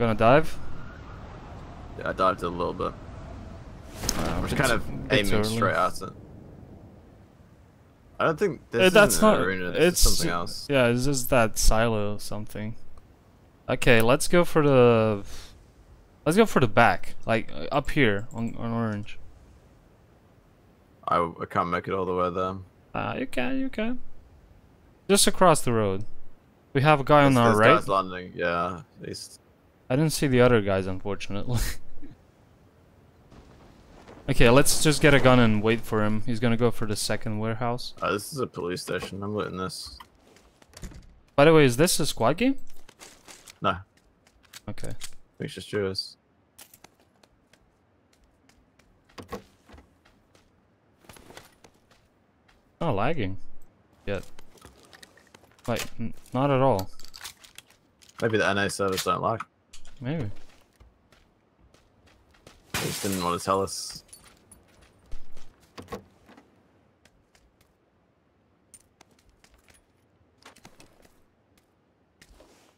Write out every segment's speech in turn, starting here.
Gonna dive? Yeah, I dived a little bit. Uh, I'm just kind of aiming straight at it. I don't think this Uh, is that's an not. arena, this it's is something else. Yeah, it's just that silo something. Okay, let's go for the. Let's go for the back, like uh, up here on on orange. I, I can't make it all the way there. Uh, you can, you can. Just across the road. We have a guy on our right. landing, yeah. He's I didn't see the other guys, unfortunately. okay, let's just get a gun and wait for him. He's gonna go for the second warehouse. uh, this is a police station. I'm looting this. By the way, is this a squad game? No, I Okay. think it's just yours. Not lagging. Yet. Like, n not at all. Maybe the NA servers don't like. Maybe. They just didn't want to tell us.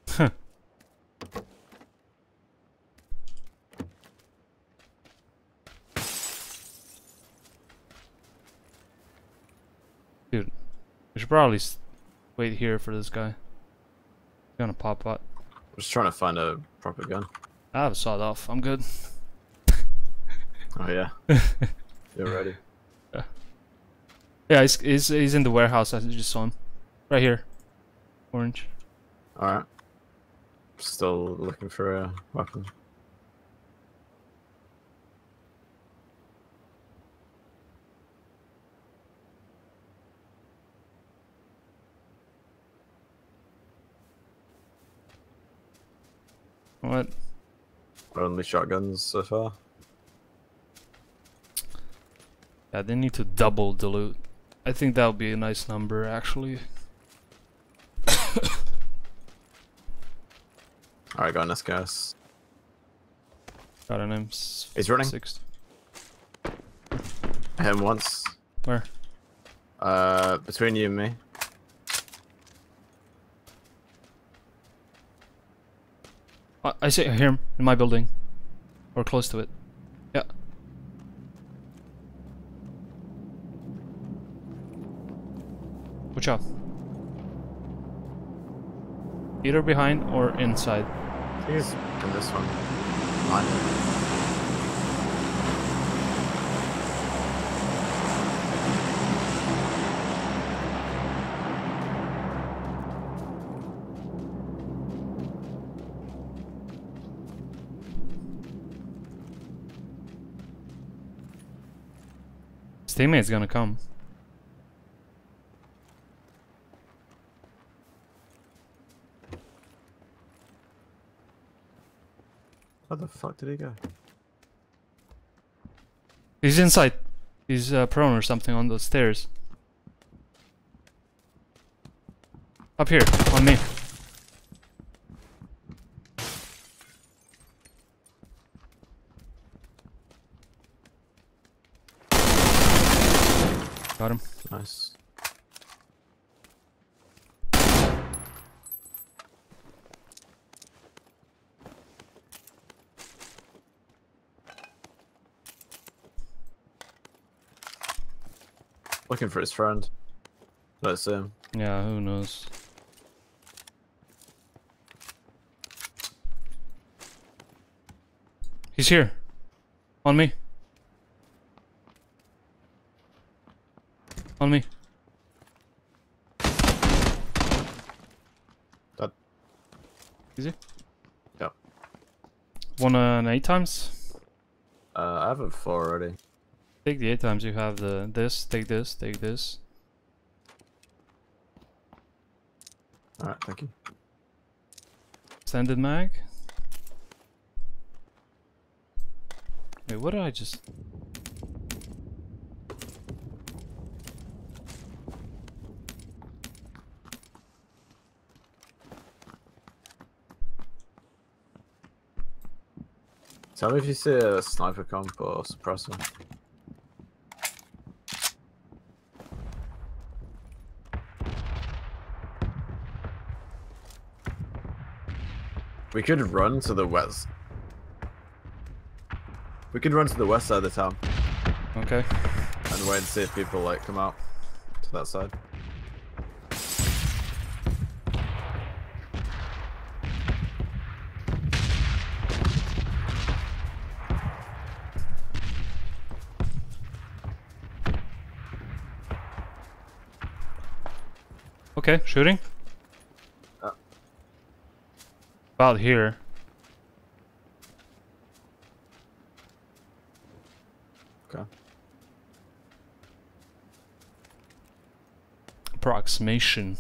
Dude, we should probably wait here for this guy. He's gonna pop up. I'm just trying to find a proper gun. I have a sawed off. I'm good. Oh yeah, you're ready. Yeah, he's, he's, he's in the warehouse. I just saw him. Right here. Orange. All right. Still looking for a weapon. What? Only shotguns so far. Yeah, they need to double the loot. I think that would be a nice number, actually. All right, got this guys. Got an M. He's running. 60. I hit him once. Where? Uh, between you and me. I, I see him in my building. Or close to it. Yeah. Watch out. Either behind or inside. He's in this one. His teammate's gonna come. Where the fuck did he go? He's inside. He's uh, prone or something on the stairs. Up here, on me. Got him. Nice. Looking for his friend. Let's see him. Yeah, who knows. He's here. On me. On me. That Easy. Yep. One uh, an eight times. uh, I have a four already. Take the eight times. You have the this. Take this. Take this. Alright, thank you. Extended mag. Wait, what did I just? Tell me if you see a sniper comp or suppressor. We could run to the west. We could run to the west side of the town Okay. and wait and see if people like come out to that side. Okay, shooting. Uh. About here. Okay. Approximation.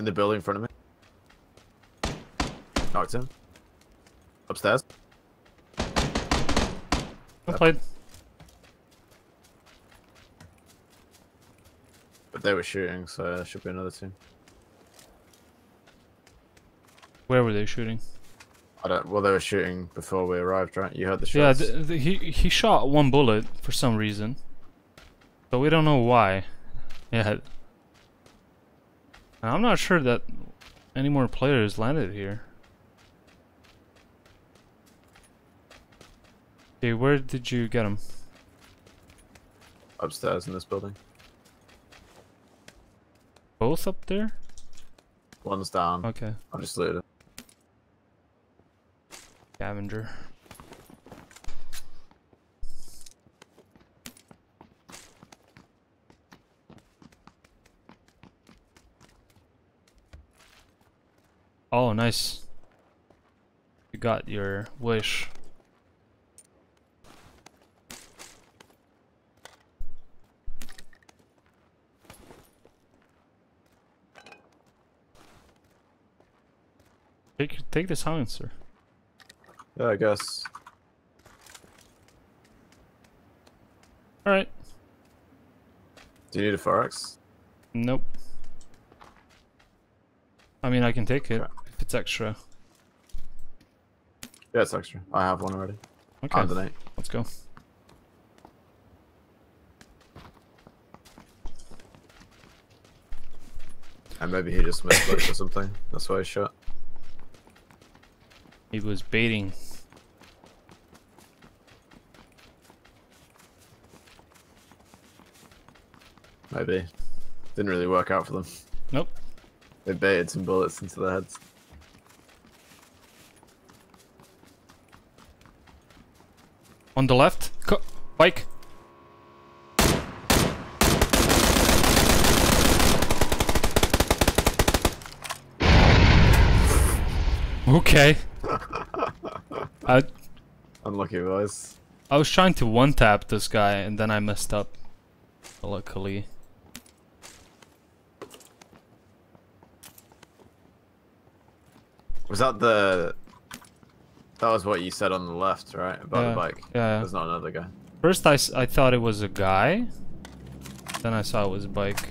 In the building in front of me. Knocked him. Upstairs. Well played. They were shooting, so there should be another team. Where were they shooting? I don't. Well, they were shooting before we arrived, right? You heard the Yeah, shots. th th he he shot one bullet for some reason, but we don't know why. Yeah. I'm not sure that any more players landed here. Okay, where did you get him? Upstairs in this building. Both up there? One's down. Okay, I'll just looted. it. scavenger. Oh, nice. You got your wish. Take the silencer. Yeah, I guess. All right. Do you need a forex? Nope. I mean, I can take it Okay. if it's extra. Yeah, it's extra. I have one already. Okay, I'll let's go. And maybe he just mislooked or something. That's why he shot. He was baiting. Maybe. Didn't really work out for them. Nope. They baited some bullets into their heads. On the left, Co bike. Okay. I Unlucky boys. I was trying to one tap this guy and then I messed up. Luckily. Was that the... That was what you said on the left, right? About Yeah, the bike. yeah. There's not another guy. First I, I thought it was a guy. Then I saw it was a bike.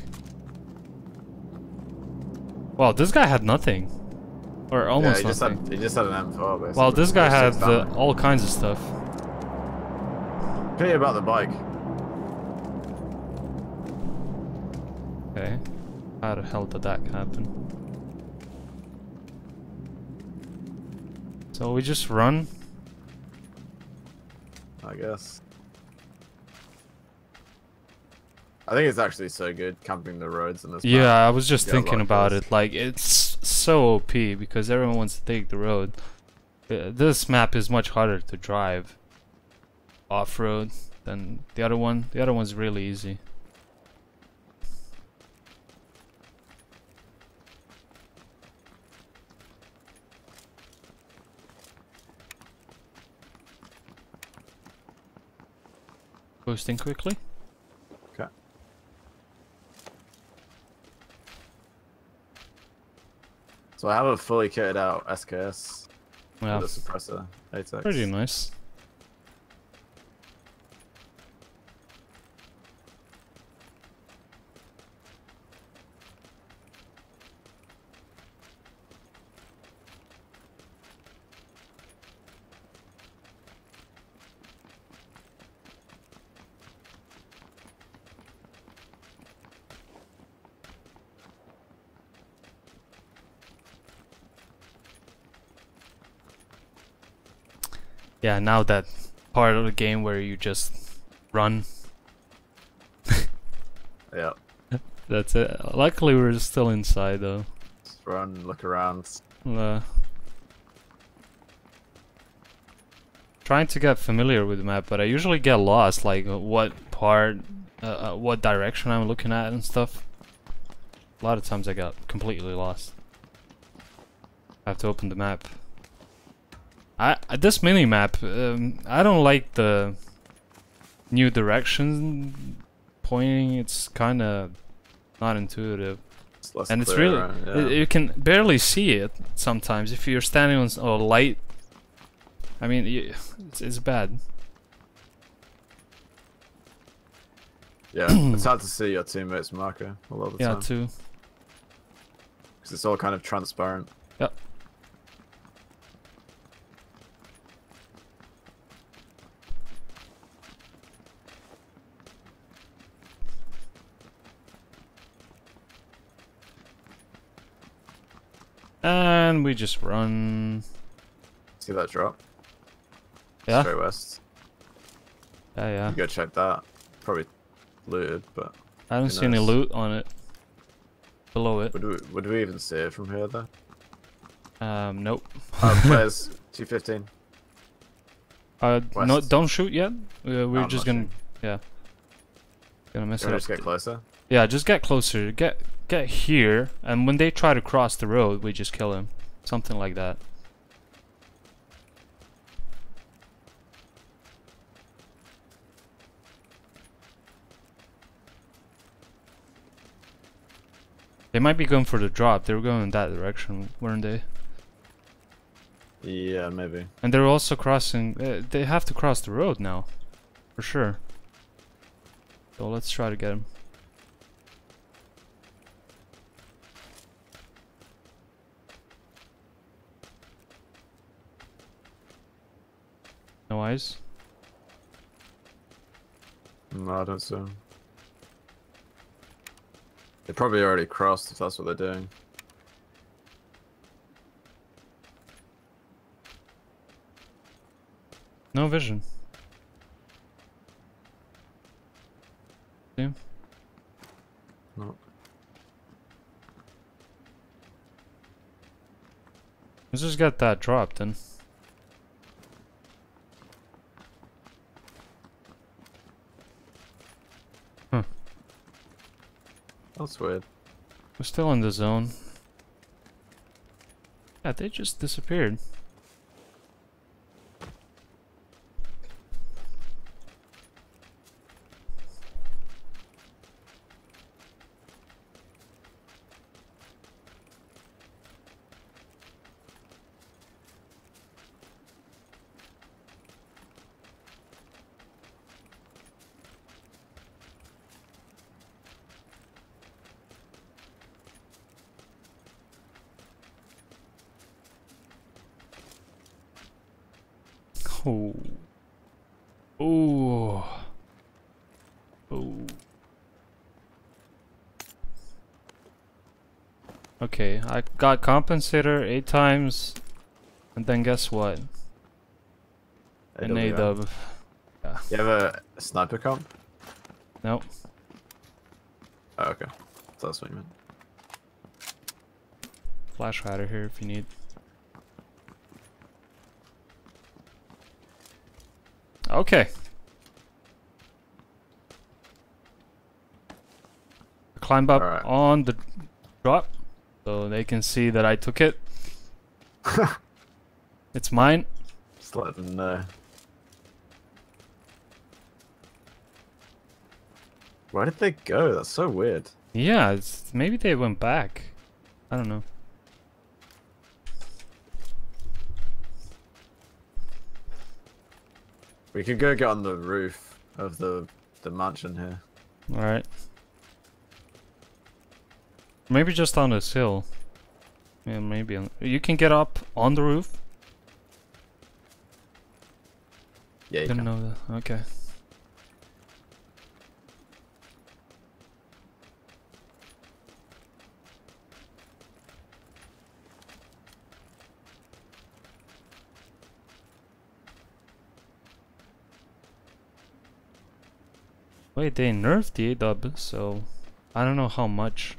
Wow, this guy had nothing. Or almost yeah, he just, had, he just had an M4, basically. Well, this guy had all kinds of stuff. Tell you about the bike. Okay. How the hell did that happen? So we just run? I guess. I think it's actually so good camping the roads in this map. Yeah, I was just Yeah, thinking about it. Like, it's so OP because everyone wants to take the road. Uh, This map is much harder to drive off-road than the other one. The other one's really easy. Boosting quickly. So I have a fully kitted out SKS Yeah, with a suppressor. ATEX. pretty nice. Yeah, now that part of the game where you just run. Yeah. That's it. Luckily, we're still inside though. Just run, look around. Uh, trying to get familiar with the map, but I usually get lost, like uh, what part, uh, uh, what direction I'm looking at and stuff. A lot of times I got completely lost. I have to open the map. I this mini map, um, I don't like the new direction pointing. It's kind of not intuitive It's less and it's really Yeah. you can barely see it sometimes if you're standing on a light i mean y it's, it's bad yeah. it's hard to see your teammates' marker a lot of the yeah time. too Because it's all kind of transparent. Yep. And we just run See that drop? Yeah. Straight west. yeah yeah You go check that. Probably looted, but i don't Who see any loot on it below it would we would we even see it from here though? um nope Oh, players 215. uh no West. don't shoot yet uh, we're I'm just gonna yeah gonna mess Can it up just get closer? Yeah, just get closer. Get get here, and when they try to cross the road, we just kill him. Something like that. They might be going for the drop. They were going in that direction, weren't they? Yeah, maybe. And they're also crossing. Uh, they have to cross the road now, for sure. So let's try to get him. No eyes. No, I don't see 'em. They probably already crossed if that's what they're doing. No vision. See? No. Let's just get that dropped then. That's weird. We're still in the zone. Yeah, they just disappeared. Oh. Ooh. Ooh. Okay, I got compensator eight times, and then guess what? An A dub. You have a, sniper comp? Nope. Oh, okay. So that's what you meant. Flash hider here if you need. Okay. Climb up Alright. on the drop so they can see that I took it. It's mine. Just let them know. Where did they go? That's so weird. Yeah, it's, maybe they went back. I don't know. We could go get on the roof of the the mansion here. Alright. Maybe just on this hill. Yeah, maybe. On, you can get up on the roof. Yeah, you Didn't can. know that. Okay. Wait, they nerfed the A-dub, so I don't know how much.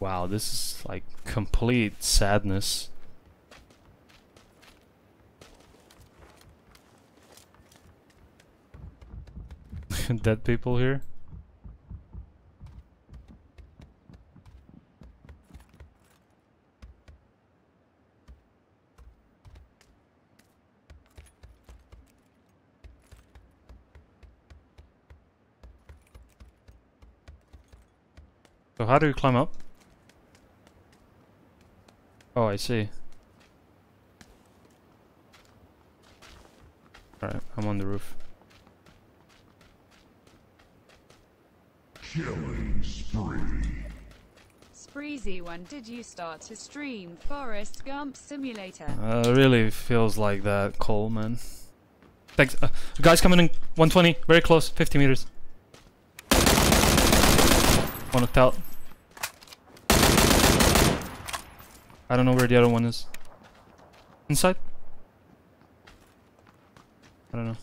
Wow, this is like complete sadness. Dead people here. So how do you climb up? Oh, I see. Alright, I'm on the roof. Killing spree. Spreezy, when did you start to stream Forrest Gump Simulator? Uh, really feels like that, Coleman. Thanks. Uh, guys coming in 120, very close, 50 meters. One knocked out. I don't know where the other one is. Inside? I don't know.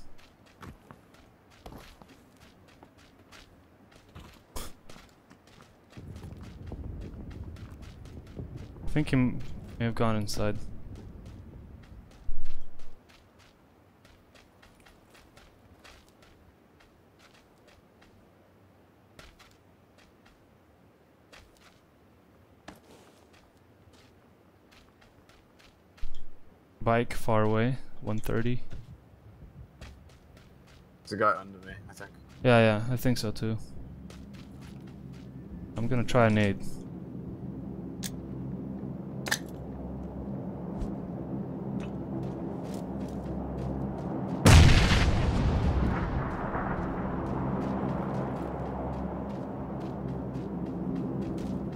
Think he may have gone inside. Bike far away, 130. There's a guy under me, I think. Yeah, yeah, I think so too. I'm gonna try a nade.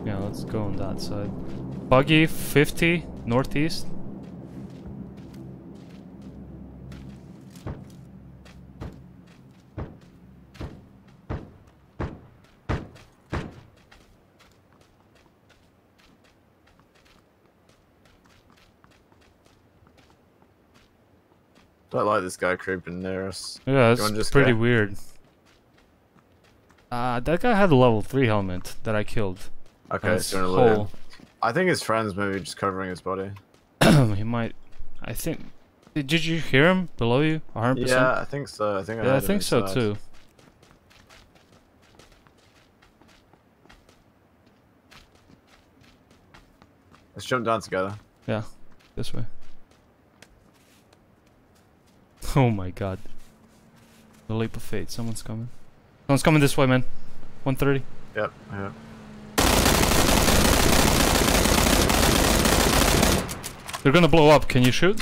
Yeah, let's go on that side. Buggy 50 northeast. Don't like this guy creeping near us. Yeah, it's just pretty weird. Uh, that guy had a level 3 helmet that I killed. Okay, And it's it's gonna loot him. I think his friend's maybe just covering his body. he might. I think. Did, did you hear him below you? 100%? Yeah, I think so. I think I Yeah, I think so inside. too. Let's jump down together. Yeah, this way. Oh my god. The leap of fate. Someone's coming. Someone's coming this way, man. 130. Yep, yeah. They're gonna blow up. Can you shoot?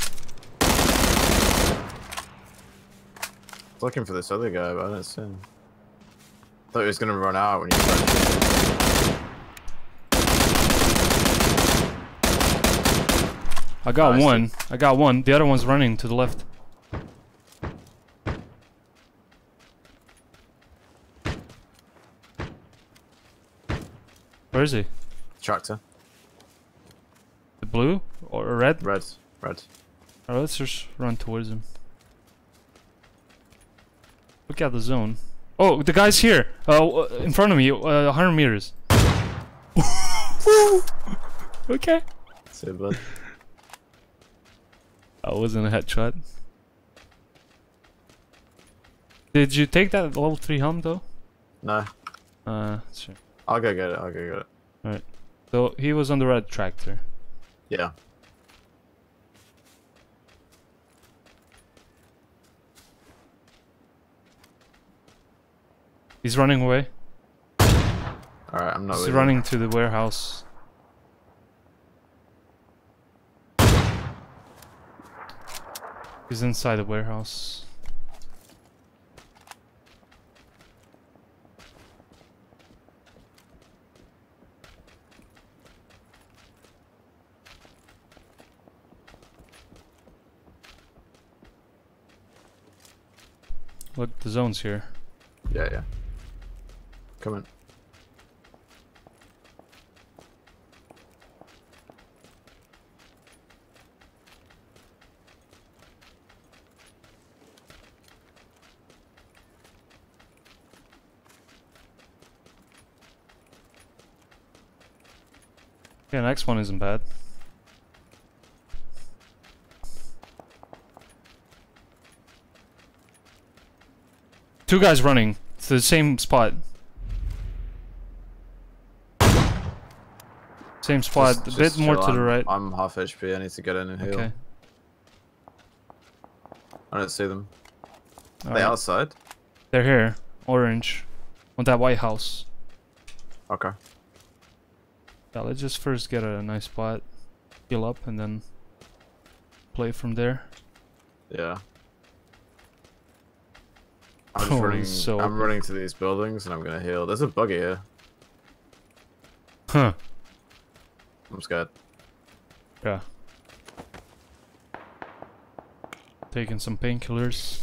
Looking for this other guy, but I don't see him. Thought he was gonna run out when he started. I got I one. I got one. The other one's running to the left. Where is he? Tractor. The blue or red? Red. Red. Alright, let's just run towards him. Look at the zone. Oh, the guy's here! Uh, in front of me, uh, 100 meters. okay. See you, bud. That wasn't a headshot. Did you take that level 3 helm though? No. Uh, sure. I'll go get it. I'll go get it. Alright. So he was on the red tractor. Yeah. He's running away. Alright, I'm not He's running to the warehouse. He's inside the warehouse. Look, the zone's here. Yeah, yeah. Come in. Yeah, next one isn't bad. Two guys running to the same spot. Same spot, Just- a bit more chill, to the right. I'm half HP. I need to get in and heal. Okay. I don't see them. They alright. outside? They're here. Orange. On that white house. Okay. Yeah, let's just first get a nice spot. Heal up and then play from there. Yeah. I'm Oh, running. so I'm running to these buildings and I'm gonna heal. There's a buggy here. Huh. I'm scared. Yeah. Taking some painkillers.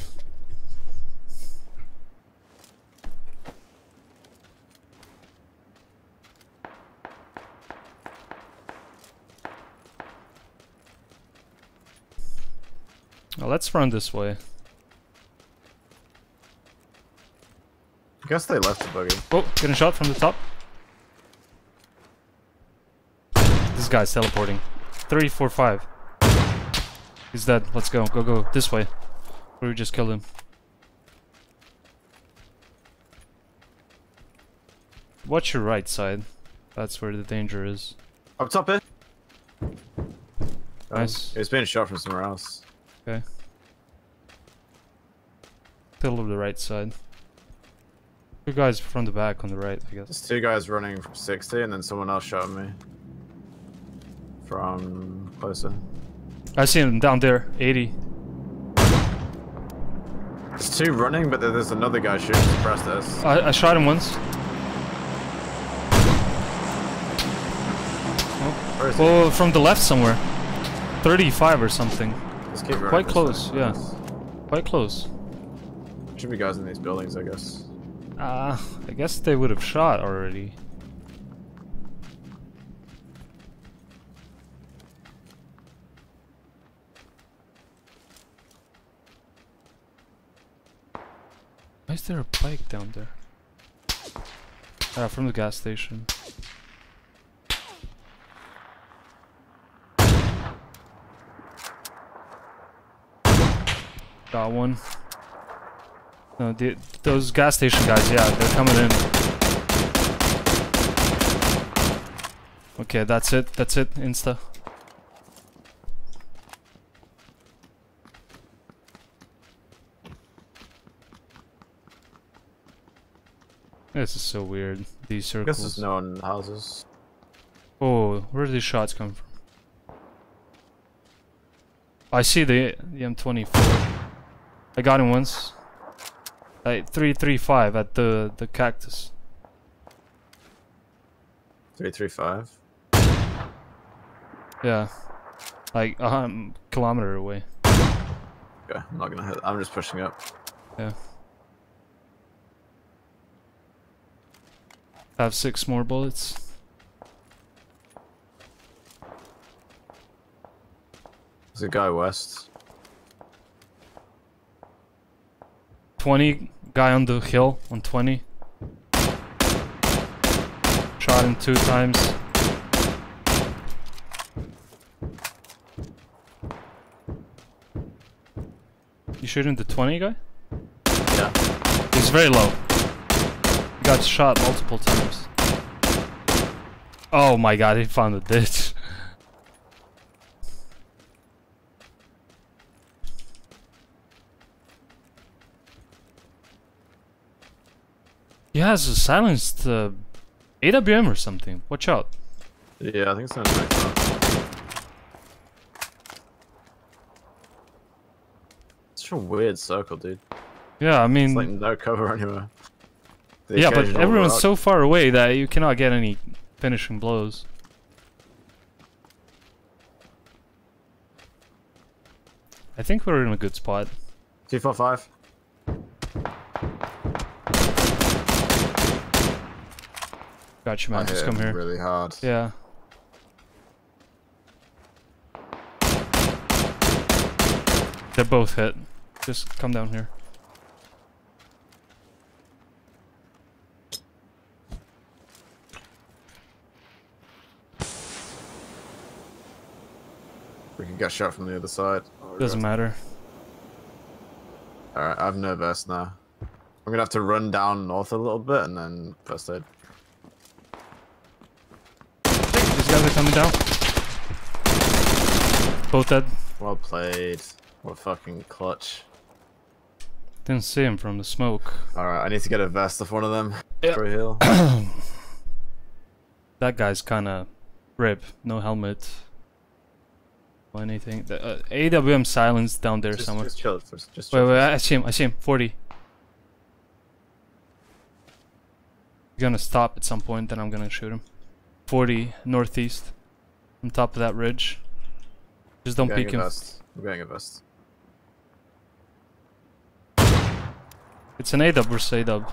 Let's run this way. Guess they left the buggy. Oh, getting shot from the top. This guy's teleporting. Three, four, five. He's dead. Let's go. Go, go. This way. Or we just killed him. Watch your right side. That's where the danger is. Up top here. Nice. Um, he was being shot from somewhere else. Okay. Still of the right side. Two guys from the back on the right, I guess. There's two guys running from 60 and then someone else shot me. From closer. I see him down there. 80. There's two running, but then there's another guy shooting suppressed us. I, I shot him once. Where is he? Oh, from the left somewhere. 35 or something. Just keep running quite close, yeah. Quite close. Should be guys in these buildings, I guess. Uh, I guess they would have shot already. Why is there a bike down there? Ah, from the gas station. Got one. No, the, those gas station guys, yeah, they're coming in. Okay, that's it. That's it. Insta. This is so weird. These circles. one in the houses. Oh, where did these shots come from? I see the, the M24. I got him once. Like 335 at the the cactus. 335. Yeah. Like a um, kilometer away. Okay, I'm not gonna hit. I'm just pushing up. Yeah. Have six more bullets. There's a guy west. 20 guy on the hill on 20. Shot him two times. You shooting the 20 guy? Yeah. He's very low. He got shot multiple times. Oh my god, he found a ditch. He has a silenced uh, AWM or something. Watch out. Yeah, I think it's in the next one. It's such a weird circle, dude. Yeah, I mean, It's like no cover anywhere. The yeah, but everyone's rock. so far away that you cannot get any finishing blows. I think we're in a good spot. Two four five. Gotcha, I man. Just hit come here. really hard. Yeah. They're both hit. Just come down here. We can get shot from the other side. Oh, Doesn't matter. Alright, I have no vest now. I'm gonna have to run down north a little bit and then first aid. These guys are coming down. Both dead. Well played. What a fucking clutch. Didn't see him from the smoke. Alright, I need to get a vest off one of them. Yeah. For a heal. That guy's kinda rip. No helmet. Or anything. The, uh, AWM silence down there just, somewhere. just chill. Just, just Wait, chill. wait, I see him. I see him. 40. He's gonna stop at some point, then I'm gonna shoot him. 40 northeast. On top of that ridge. Just don't peek him. I'm getting a vest. It's an A-dub versus A-dub.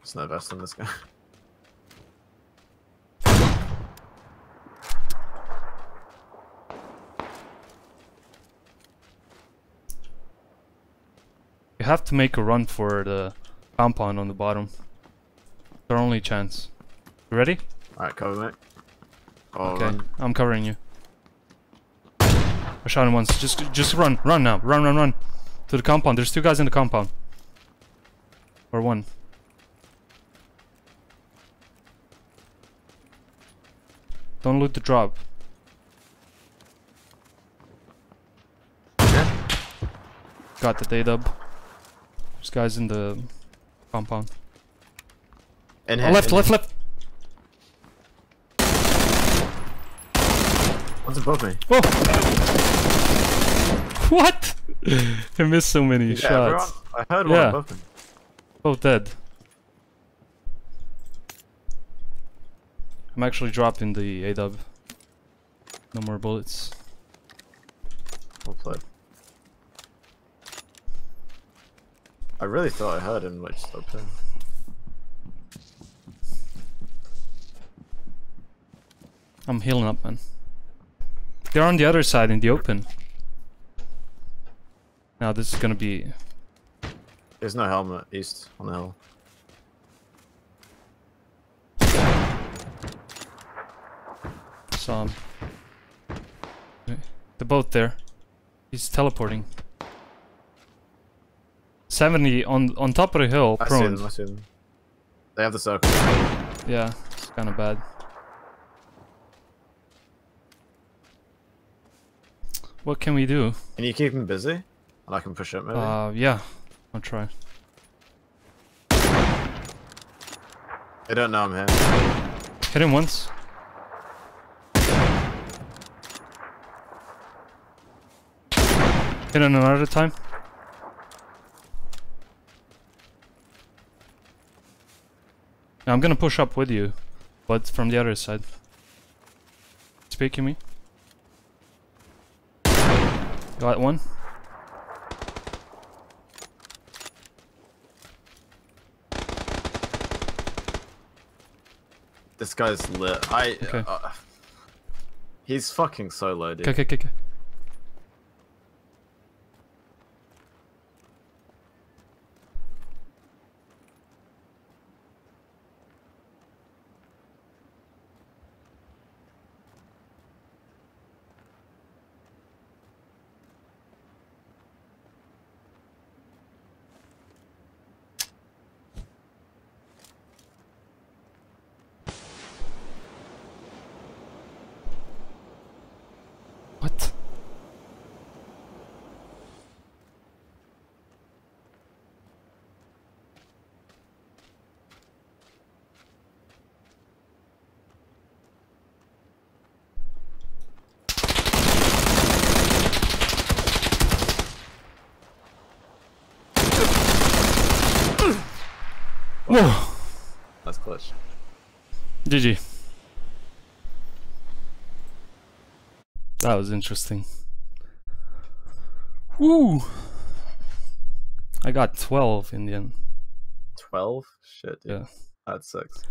There's no vest on this guy. You have to make a run for the compound on the bottom. It's our only chance. You ready? Alright, cover me. Okay, run. I'm covering you. I shot him once. Just, just run, run now, run, run, run to the compound. There's two guys in the compound, or one. Don't loot the drop. Got the day dub. There's guys in the compound. In Oh, left, left, left. One's above me. Oh! What? I missed so many Is that everyone? shots. I heard one Yeah. above me. Both dead. I'm actually dropping the A-dub. No more bullets. Well played. I really thought I heard him, like, stop him. I'm healing up, man. They're on the other side in the open. Now this is gonna be... There's no helmet east on the hill. Saw him. They're there. He's teleporting. 70 on on top of the hill, I see prone. them, I see them. They have the circle. Yeah, it's kind of bad. What can we do? Can you keep him busy? And I can push up maybe? Uh, yeah, I'll try. they don't know I'm here. Hit him once. Hit him another time. Now I'm gonna push up with you, but from the other side. Speaking me. Got one. This guy's lit. I. Okay. Uh, he's fucking solo, dude. Okay, okay, okay. What? Whoa! That's clutch. GG. That was interesting. Woo! I got 12 in the end. 12? Shit, dude. Yeah. That sucks.